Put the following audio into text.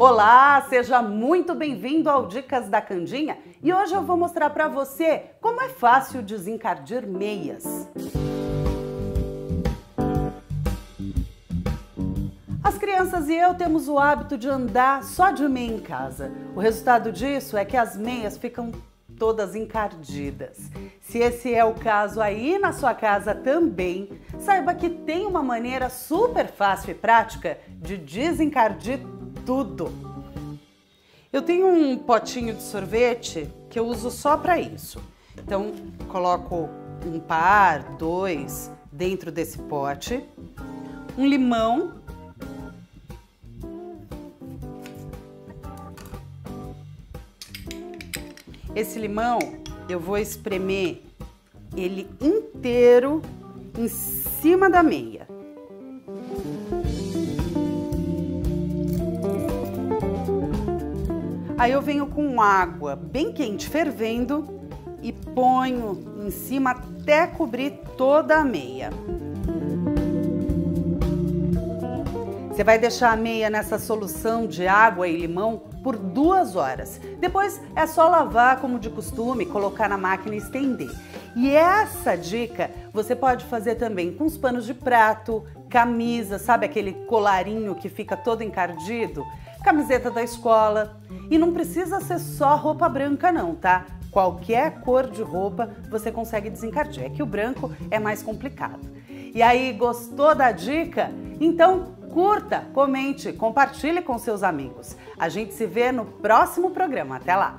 Olá, seja muito bem-vindo ao Dicas da Candinha e hoje eu vou mostrar para você como é fácil desencardir meias. As crianças e eu temos o hábito de andar só de meia em casa. O resultado disso é que as meias ficam todas encardidas. Se esse é o caso aí na sua casa também, saiba que tem uma maneira super fácil e prática de desencardir tudo. Eu tenho um potinho de sorvete que eu uso só para isso. Então, coloco um par, dois dentro desse pote, um limão. Esse limão eu vou espremer ele inteiro em cima da meia. Aí eu venho com água bem quente fervendo e ponho em cima até cobrir toda a meia. Você vai deixar a meia nessa solução de água e limão por duas horas. Depois é só lavar como de costume, colocar na máquina e estender. E essa dica você pode fazer também com os panos de prato, camisa, sabe aquele colarinho que fica todo encardido? Camiseta da escola. E não precisa ser só roupa branca não, tá? Qualquer cor de roupa você consegue desencardir. É que o branco é mais complicado. E aí, gostou da dica? Então curta, comente, compartilhe com seus amigos. A gente se vê no próximo programa. Até lá!